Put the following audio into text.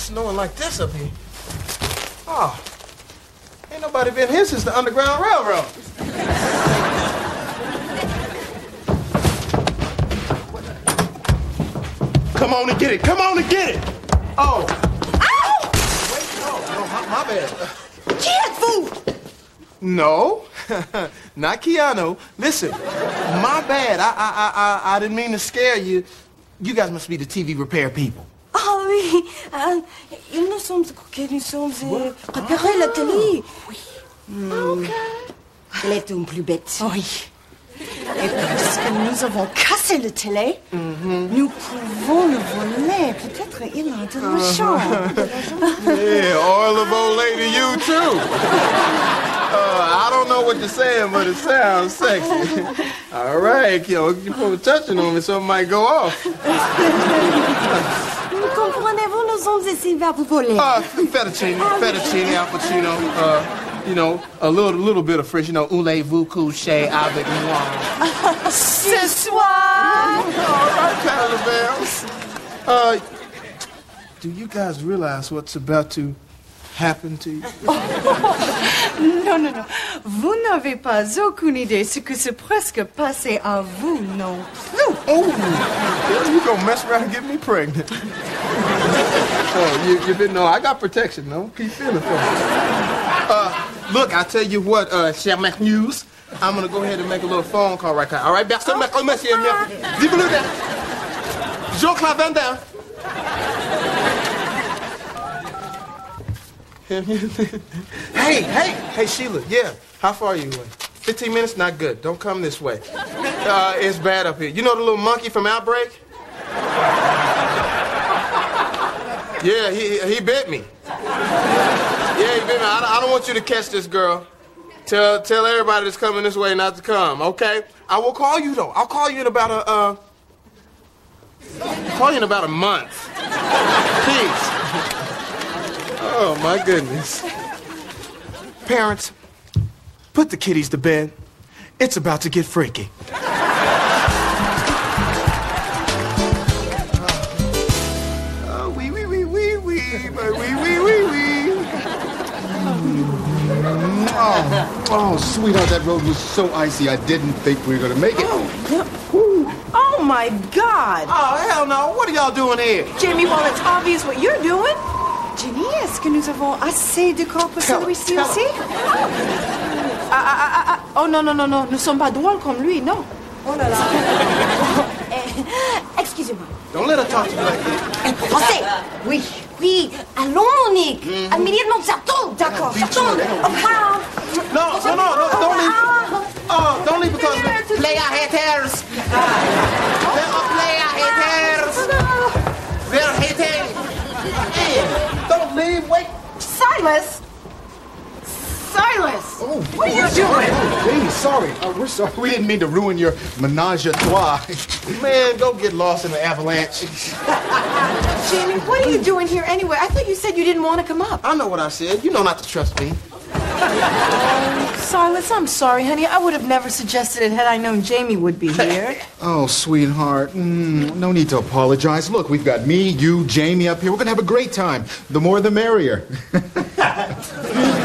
snowing like this up here. Oh, ain't nobody been here since the Underground Railroad. Come on and get it. Come on and get it. Oh. Ow! Wait, no, no, my, my bad. Qui êtes-vous? No, not Keanu. Listen, my bad. I, I, I, I didn't mean to scare you. You guys must be the TV repair people. Ah oui, euh, il nous sommes que nous sommes euh, réparer la télé. Oui. Ok. Elle est une plus bête. Oui. Et puisque nous avons cassé le télé, nous pouvons le voler. Peut-être il a de l'argent. Yeah, oil of old lady, you too. Uh, I don't know what you're saying, but it sounds sexy. All right, yo, you put touching on me, something might go off. Comprenez-vous, nous sommes ici vers vous voler. Uh, fettuccine, fettuccine, al Pacino, uh, you know, a little, little bit of French, you know, voulez-vous coucher avec moi? Ce soir! All right, Cannibals. Uh, do you guys realize what's about to happen to you? Non, non, non. Vous n'avez pas aucune idée ce que c'est presque passé à vous non plus. Oh, you gonna mess around and get me pregnant? oh, you, you didn't know. I got protection, no? Keep feeling for me. Uh, look, I tell you what, uh, cher News, I'm gonna go ahead and make a little phone call right now. All right, merci, merci, merci, merci. Dis-le down. Jean Clavin hey, hey, hey, Sheila, yeah. How far are you away? 15 minutes? Not good. Don't come this way. Uh, it's bad up here. You know the little monkey from Outbreak? Yeah, he, he bit me. Yeah, he bit me. I, don't- I don't want you to catch this girl. Tell, tell everybody that's coming this way not to come, okay? I will call you, though. I'll call you in about a, uh... Call you in about a month. Peace my goodness. Parents, put the kiddies to bed. It's about to get freaky. Oh, wee, wee, wee, wee, wee, my wee, wee, wee, wee. Oh, oh, sweetheart, that road was so icy, I didn't think we were going to make it. Oh, oh, my God. Oh, hell no. What are y'all doing here? Jimmy, well, it's obvious what you're doing. Est-ce que nous avons assez de corps pour celui-ci aussi? Ah, ah, ah. Oh non, non, non, non, nous sommes pas drôles comme lui, non. Oh là là. Eh, Excusez-moi. Don't let her talk to you like that. Français Oui. Oui. Allons, Monique. Immédiatement, sortons. D'accord. Sortons. Au revoir. No, no, no, no, don't leave. Oh, don't leave because play our haters. They are play our haters. They're hating. Hey, don't leave. Wait. Silas! Silas! Oh, What are you doing? Oh, Jamie, sorry. Uh, we're sorry. We didn't mean to ruin your menage a trois. Man, go get lost in the avalanche. Jamie, what are you doing here anyway? I thought you said you didn't want to come up. I know what I said. You know not to trust me. Silas, I'm sorry, honey. I would have never suggested it had I known Jamie would be here. Oh, sweetheart. Mm, no need to apologize. Look, we've got me, you, Jamie up here. We're going to have a great time. The more the merrier.